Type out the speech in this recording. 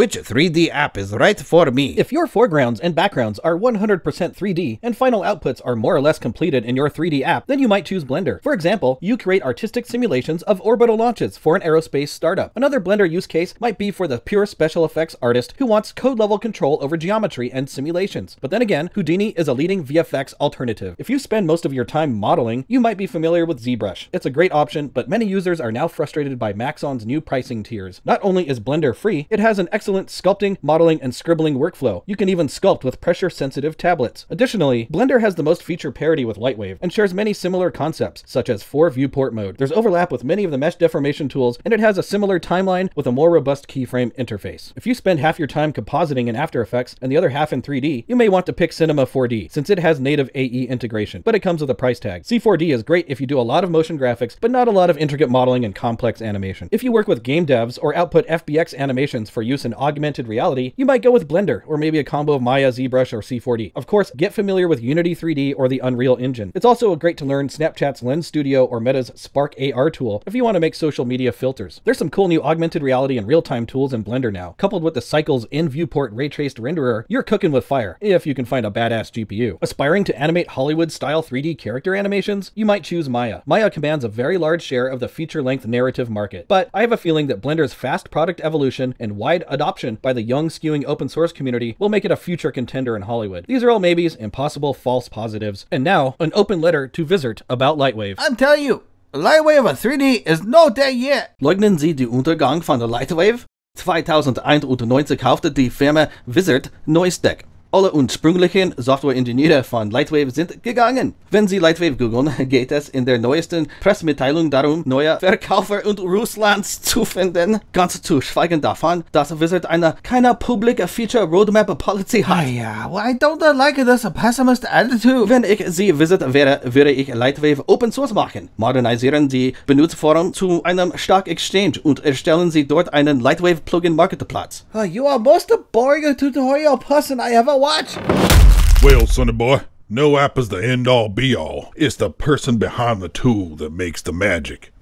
Which 3D app is right for me? If your foregrounds and backgrounds are 100% 3D and final outputs are more or less completed in your 3D app, then you might choose Blender. For example, you create artistic simulations of orbital launches for an aerospace startup. Another Blender use case might be for the pure special effects artist who wants code level control over geometry and simulations. But then again, Houdini is a leading VFX alternative. If you spend most of your time modeling, you might be familiar with ZBrush. It's a great option, but many users are now frustrated by Maxon's new pricing tiers. Not only is Blender free, it has an excellent sculpting, modeling, and scribbling workflow. You can even sculpt with pressure-sensitive tablets. Additionally, Blender has the most feature parity with Lightwave and shares many similar concepts, such as 4 viewport mode. There's overlap with many of the mesh deformation tools, and it has a similar timeline with a more robust keyframe interface. If you spend half your time compositing in After Effects and the other half in 3D, you may want to pick Cinema 4D, since it has native AE integration, but it comes with a price tag. C4D is great if you do a lot of motion graphics, but not a lot of intricate modeling and complex animation. If you work with game devs or output FBX animations for use in augmented reality, you might go with Blender or maybe a combo of Maya, ZBrush, or C4D. Of course, get familiar with Unity 3D or the Unreal Engine. It's also great to learn Snapchat's Lens Studio or Meta's Spark AR tool if you want to make social media filters. There's some cool new augmented reality and real-time tools in Blender now. Coupled with the Cycles in viewport ray traced renderer, you're cooking with fire, if you can find a badass GPU. Aspiring to animate Hollywood-style 3D character animations? You might choose Maya. Maya commands a very large share of the feature-length narrative market, but I have a feeling that Blender's fast product evolution and wide adoption by the young skewing open source community will make it a future contender in Hollywood. These are all maybes and possible false positives. And now, an open letter to Vizrt about Lightwave. I'm telling you, Lightwave 3D is not there yet. Leugnen Sie die Untergang von der Lightwave? 2091 kaufte die Firma Vizrt NewTek. Alle ursprünglichen Softwareingenieure von Lightwave sind gegangen. Wenn Sie Lightwave googeln, geht es in der neuesten Pressemitteilung darum, neue Verkäufer und Russlands zu finden. Ganz zu schweigen davon, dass Wizard eine keine Public Feature Roadmap Policy hat. Ah, yeah, well, I don't like this pessimist attitude. Wenn ich Sie Wizard wäre, würde ich Lightwave Open Source machen. Modernisieren die Benutzerforum zu einem Stock Exchange und erstellen Sie dort einen Lightwave Plugin Marketplatz. Oh, you are most boring tutorial person I ever watched. Well, sonny boy, no app is the end all be all. It's the person behind the tool that makes the magic.